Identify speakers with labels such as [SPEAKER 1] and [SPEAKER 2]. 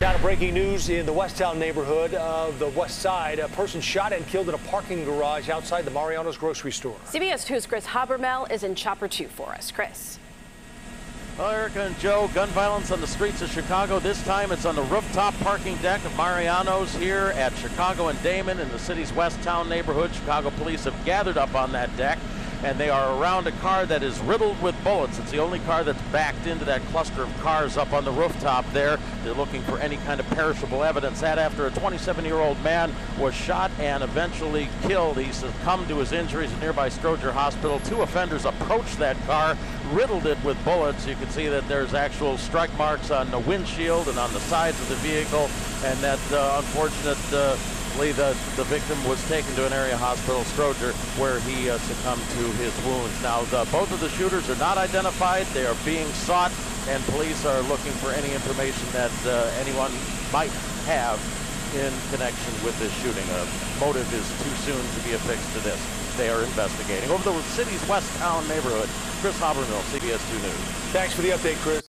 [SPEAKER 1] Now to breaking news in the West Town neighborhood of the West Side. A person shot and killed in a parking garage outside the Mariano's grocery store.
[SPEAKER 2] CBS 2's Chris Habermel is in Chopper 2 for us. Chris.
[SPEAKER 3] Well, Erica and Joe, gun violence on the streets of Chicago. This time it's on the rooftop parking deck of Mariano's here at Chicago and Damen in the city's West Town neighborhood. Chicago police have gathered up on that deck and they are around a car that is riddled with bullets. It's the only car that's backed into that cluster of cars up on the rooftop there. They're looking for any kind of perishable evidence. That after a 27-year-old man was shot and eventually killed. He succumbed to his injuries at nearby Stroger Hospital. Two offenders approached that car, riddled it with bullets. You can see that there's actual strike marks on the windshield and on the sides of the vehicle, and that uh, unfortunate uh, the, the victim was taken to an area hospital, Stroger, where he uh, succumbed to his wounds. Now, the, both of the shooters are not identified. They are being sought, and police are looking for any information that uh, anyone might have in connection with this shooting. A motive is too soon to be affixed to this. They are investigating. Over the city's West Town neighborhood, Chris Habermill, CBS 2 News.
[SPEAKER 1] Thanks for the update, Chris.